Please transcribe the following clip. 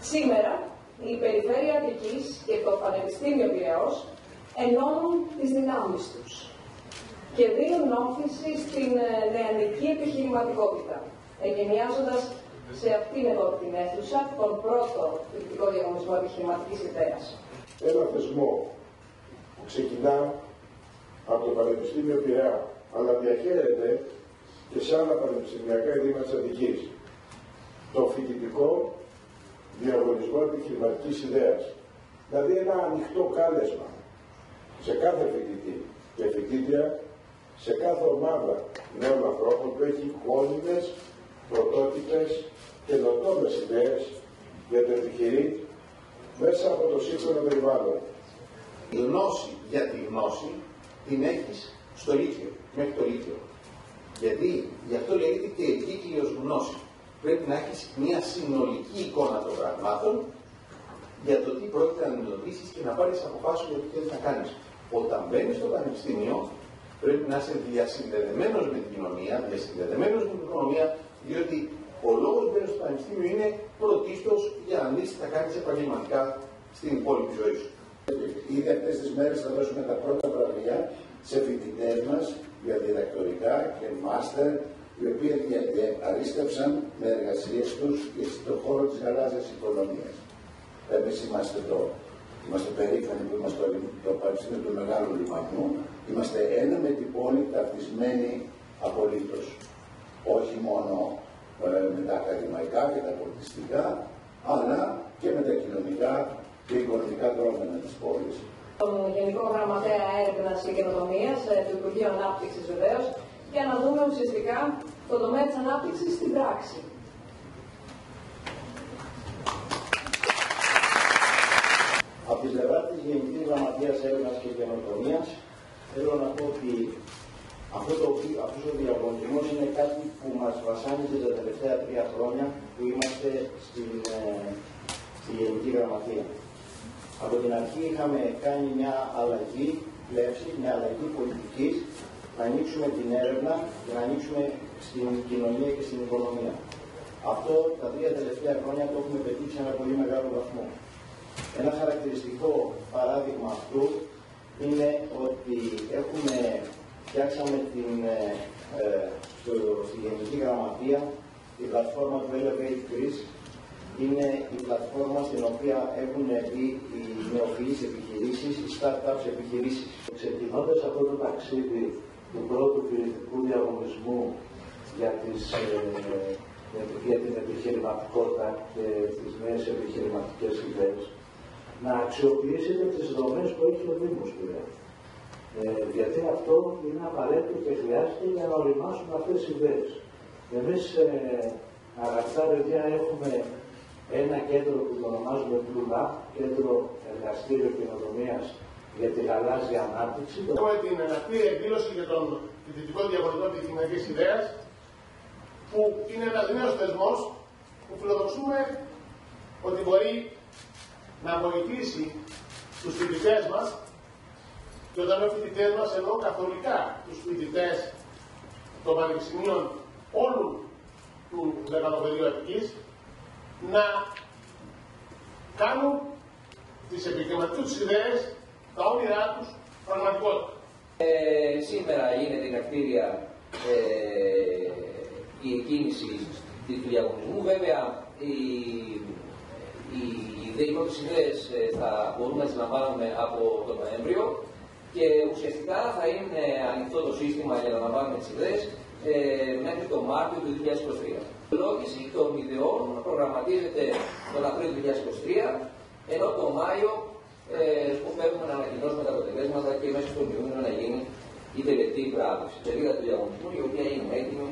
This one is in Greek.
Σήμερα, η Περιφέρεια Αττικής και το Πανεπιστήμιο Πειραιός ενώνουν τις δυνάμεις τους και δίνουν όθηση στην ε, νεανική επιχειρηματικότητα, εγκαινιάζοντας σε αυτήν εδώ την αίθουσα τον πρώτο τυπικό διαγωνισμό επιχειρηματικής ιδέας. Ένα θεσμό που ξεκινά από το Πανεπιστήμιο Πειραιά αλλά διαχέεται και σε άλλα πανεπιστημιακά ιδρύματα της Αττικής. Το φοιτητικό διαγωνισμό επιχειρηματικής ιδέας. Δηλαδή ένα ανοιχτό κάλεσμα σε κάθε φοιτητή και φοιτήτρια, σε κάθε ομάδα νέων ανθρώπων που έχει γόνιμες, πρωτότυπες, καινοτόμες ιδέες για το επιχειρή μέσα από το σύγχρονο περιβάλλον. Η γνώση για τη γνώση την έχεις στο Λύκειο, μέχρι το Λύκειο. Γιατί γι' αυτό λέγεται και κύκλιος γνώση. Πρέπει να έχεις μια συνολική εικόνα των πραγμάτων για το τι πρόκειται να αντιμετωπίσεις και να πάρεις αποφάσεις για το τι θέλεις να κάνεις. Όταν μπαίνεις στο πανεπιστήμιο, πρέπει να είσαι διασυνδεδεμένος με την κοινωνία, διασυνδεδεμένος με την οικονομία, διότι ο λόγος που μπαίνεις στο πανεπιστήμιο είναι πρωτίστως για να δει τι θα κάνεις επαγγελματικά στην υπόλοιπη ζωή σου. Ήδη αυτές τις μέρες θα δώσουμε τα πρώτα βραβεία σε φοιτητές μας για διδακτορικά και μάστερ, οι οποίοι αρίστευσαν με εργασίες τους στον χώρο της γαλάζιας οικονομίας. Εμείς είμαστε το, είμαστε περήφανοι που είμαστε το, το Πανεπιστήμιο του Μεγάλου Λιμανιού. Είμαστε ένα με την πόλη ταυτισμένοι απολύτως. Όχι μόνο ε, με τα ακαδημαϊκά και τα πολιτιστικά, αλλά και με τα κοινωνικά και οικονομικά δρόμενα της πόλης. Τον Γενικό Γραμματέα Έρευνας και Καινοτομίας ε, του Υπουργείου Ανάπτυξης βεβαίως, για να δούμε ουσιαστικά το τομέα της ανάπτυξης στην πράξη. Από την πλευρά της Γενικής Γραμματείας Έρευνας και Καινοτομίας, θέλω να πω ότι αυτό το, αυτός ο διαγωνισμός είναι κάτι που μας βασάνιζε τα τελευταία τρία χρόνια που είμαστε στην, ε, στη Γενική Γραμματεία. Από την αρχή είχαμε κάνει μια αλλαγή πλεύση, μια αλλαγή πολιτικής, να ανοίξουμε την έρευνα και να ανοίξουμε στην κοινωνία και στην οικονομία. Αυτό τα τρία τελευταία χρόνια το έχουμε πετύχει σε ένα πολύ μεγάλο βαθμό. Ένα χαρακτηριστικό παράδειγμα αυτού είναι ότι έχουμε, φτιάξαμε την, ε, ε, στο, στη Γενική Γραμματεία την πλατφόρμα του Elevate Greece. Είναι η πλατφόρμα στην οποία έχουν μπει οι νεοφυείς επιχειρήσεις, οι startups επιχειρήσεις. Ξεκινώντας αυτό το ταξίδι του πρώτου φοιτητικού διαγωνισμού για, τις, ε, για την επιχειρηματικότητα και τις νέες επιχειρηματικές ιδέες, να αξιοποιήσετε τις δομές που έχει ο Δήμος πλέον. Ε, γιατί αυτό είναι απαραίτητο και χρειάζεται για να οριμάσουν αυτές τις ιδέες. Εμείς, ε, αγαπητά παιδιά, έχουμε ένα κέντρο που το ονομάζουμε Blue κέντρο εργαστήριο κοινοτομία για τη γαλάζια ανάπτυξη. Έχουμε την ανακτήρια εκδήλωση για τον φοιτητικό διαγωνισμό επιχειρηματική ιδέας, που είναι ένας νέος θεσμός που φιλοδοξούμε ότι μπορεί να βοηθήσει τους φοιτητές μας και όταν λέω φοιτητές μας εννοώ καθολικά τους φοιτητές των πανεπιστημίων όλου του Δεκανοπεδίου Αττικής να κάνουν τις επιχειρηματικές τους ιδέες, τα όνειρά τους πραγματικότητα. Ε, σήμερα γίνεται η κτίρια ε, η εκκίνηση του διαγωνισμού. Βέβαια, η, η, οι πρώτες ιδέες ε, θα μπορούμε να τις λαμβάνουμε από τον Νοέμβριο και ουσιαστικά θα είναι ανοιχτό το σύστημα για να λαμβάνουμε τις ιδέες ε, μέχρι τον Μάρτιο του 2023. Η λόγηση των ιδεών προγραμματίζεται τον Απρίλιο του 2023, ενώ τον Μάιο ε, σκοπεύουμε να ανακοινώσουμε τα αποτελέσματα και μέσα στον Ιούνιο να γίνει η τελετή βράδυ. Σε λίγα του διαγωνισμού, η οποία είναι έτοιμη